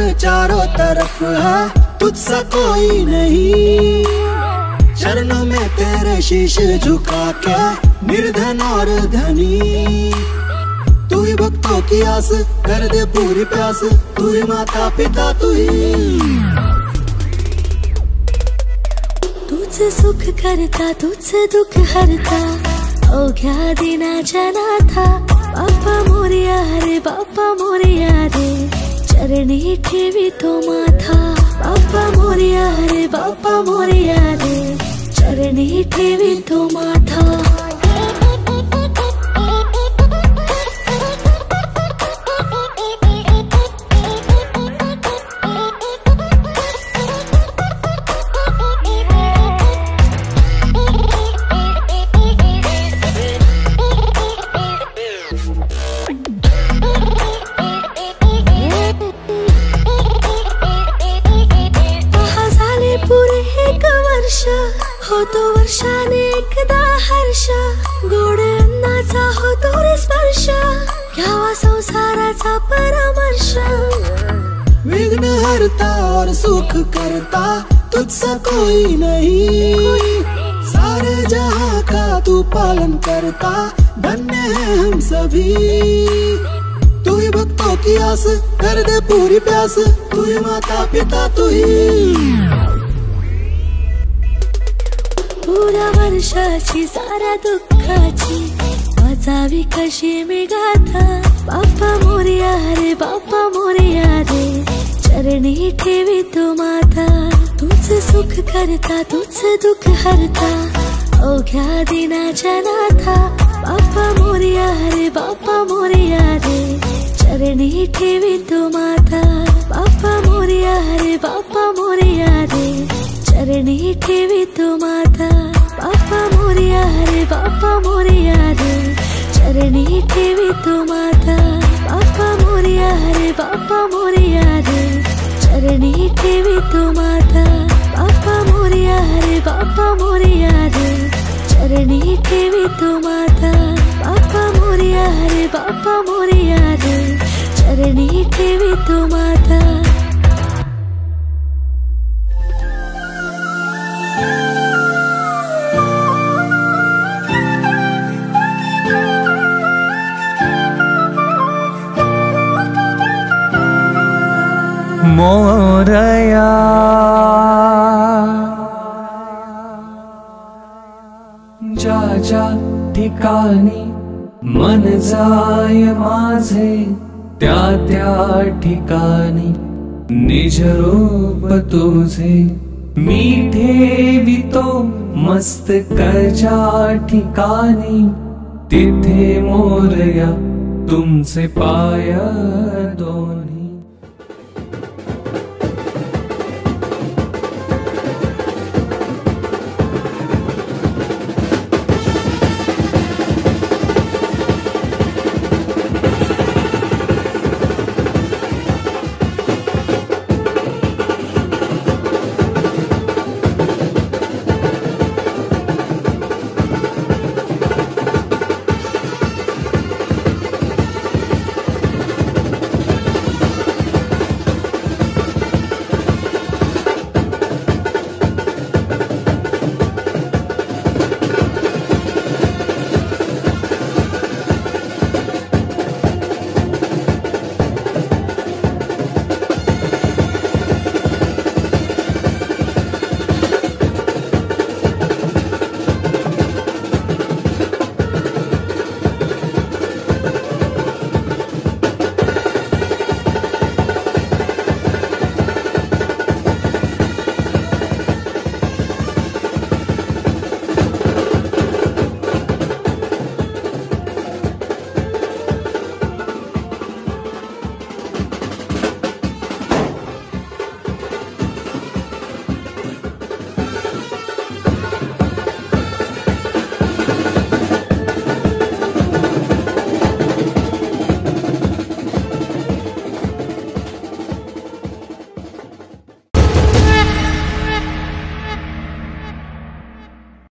चारों तरफ़, है, तुझसा कोई नहीं। चरणों में तेरे शीश झुका के निर्धन और धनी। तू ही भक्तों की आस, कर दे पूरी प्यास। तू ही माता पिता तू ही। तुझसे सुख करता, तुझसे दुख हरता। ओ, क्या दिना जाना था? बापा मोरिया हरे बापा मोरिया चरणी ठेवी तो माथा बापा मोरिया रे बापा मोरिया रे चरणी ठेवी तो माथा स्पर्श होतो वर्षाने एकदा हर्ष. गोड अन्नाचा होतो रे स्पर्श. घ्यावा संसाराचा परामर्श. विघ्न हरता और सुख करता तुझसा कोई नहीं. सारे जहा का तू पालन करता धन्य है हम सभी. तू ही भक्तों की आस कर दे पूरी प्यास तू ही माता पिता तू ही. पुरा वर्षाची सारा दुःखाची. वाचावी कशी मी गाथा? बाप्पा मोरिया रे बाप्पा मोरिया रे चरणी ठेवी तो माता तुझ सुख करता तुझ दुःख हरता. ओघ्या दिनाच्या नाथा. बाप्पा मोरिया रे बाप्पा मोरिया रे चरणी ठेवी तो माता बाप्पा मोरिया रे बाप्पा मोरिया रे चरणी ठेवी तो माता चरणी ठेवी माता। बाप्पा मोरिया रे बाप्पा मोरिया रे। चरणी ठेवी तो माता। बाप्पा मोरिया रे बाप्पा मोरिया रे। चरणी ठेवी तो माता। बाप्पा मोरिया रे बाप्पा मोरिया रे। चरणी ठेवी तो माता। मोरया। ज्या ज्या ठिकाणी मन जाय माझे त्या त्या ठिकाणी निज रूप तुझे। मी ठेवितो मस्तकाच्या ठिकाणी, तिथे मोरया तुमचे पाय दोन।